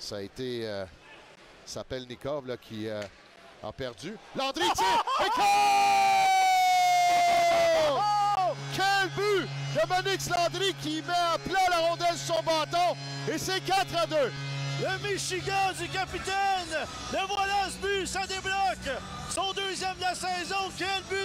Ça a été. Euh, s'appelle Nikov là, qui euh, a perdu. Landry tire! Et oh! Quel but de Manix Landry qui met à plat la rondelle sur son bâton. Et c'est 4 à 2. Le Michigan du capitaine! Le voilà ce but, ça débloque! Son deuxième de la saison, quel but!